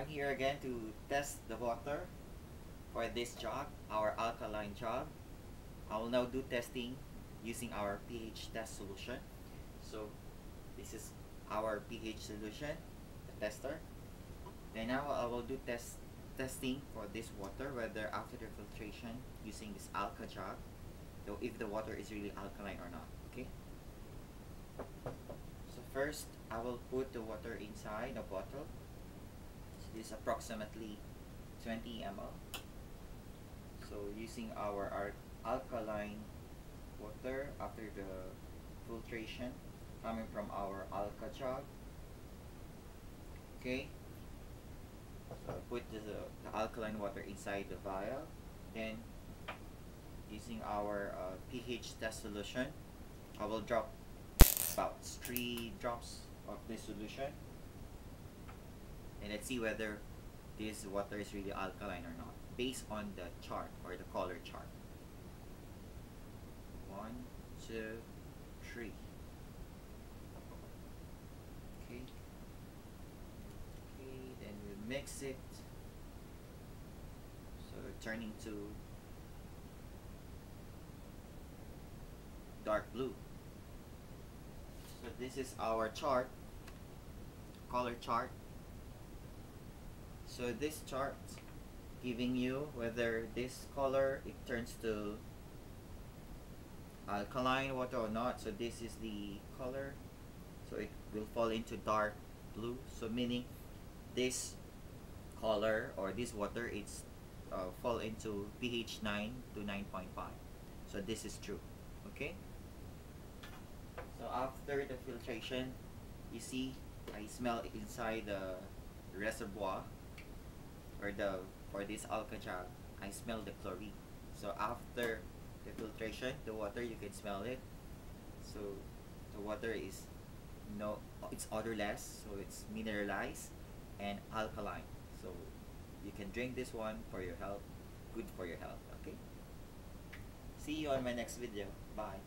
I'm here again to test the water for this jug, our alkaline jug. I will now do testing using our pH test solution. So this is our pH solution, the tester. Then now I will do test testing for this water whether after the filtration using this alka jug, so if the water is really alkaline or not. Okay. So first I will put the water inside the bottle. Is approximately 20 ml. So using our, our alkaline water after the filtration coming from our alka jug. Okay. So put the, the alkaline water inside the vial. Then using our uh, pH test solution, I will drop about three drops of this solution. And let's see whether this water is really alkaline or not based on the chart or the color chart. One, two, three. Okay. Okay, then we mix it. So turning to dark blue. So this is our chart, color chart. So this chart giving you whether this color it turns to alkaline water or not. So this is the color. So it will fall into dark blue. So meaning this color or this water it's uh, fall into pH 9 to 9.5. So this is true. Okay. So after the filtration, you see I smell inside the reservoir or the for this jug, I smell the chlorine. So after the filtration, the water you can smell it. So the water is no it's odorless, so it's mineralized and alkaline. So you can drink this one for your health, good for your health, okay? See you on my next video. Bye.